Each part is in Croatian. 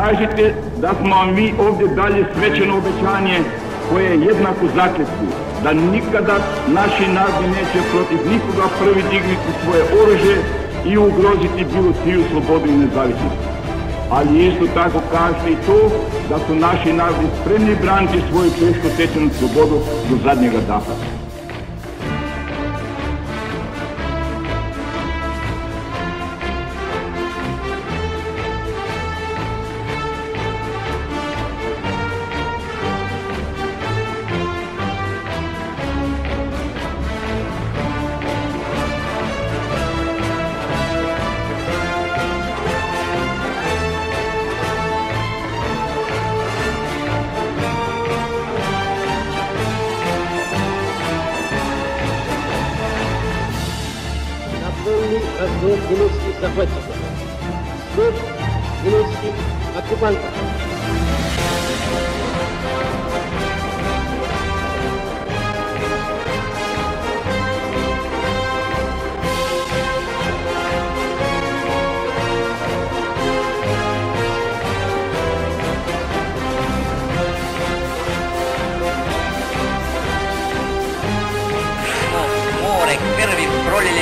Kažite da smo vam mi ovdje dalje svećeno obećanje koje je jednako zakletvu, da nikada naši narodi neće protiv nikoga prvi dignuti svoje oružje i ugroziti bilo čiju slobodu i nezavisnost. Ali isto tako kažete i to da su naši narodi spremni braniti svoju teško stečenu slobodu do zadnjega daha. разгром генусских захватчиков, скот генусских оккупантов.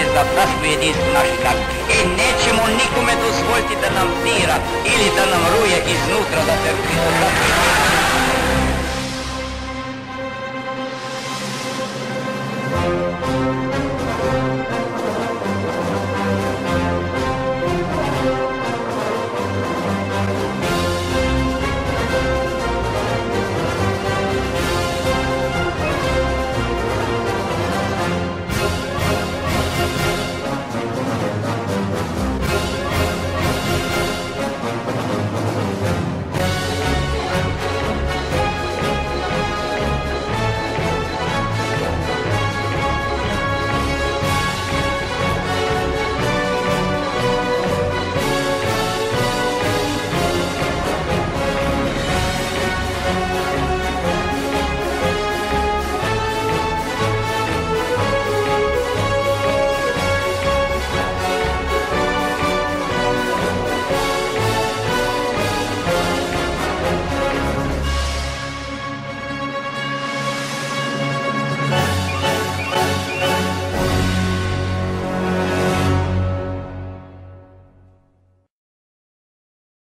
Prolili za braću jedinstvo naših naroda. I nećemo nikome dozvoliti da nam dira ili da nam ruje iznutra da se ruši.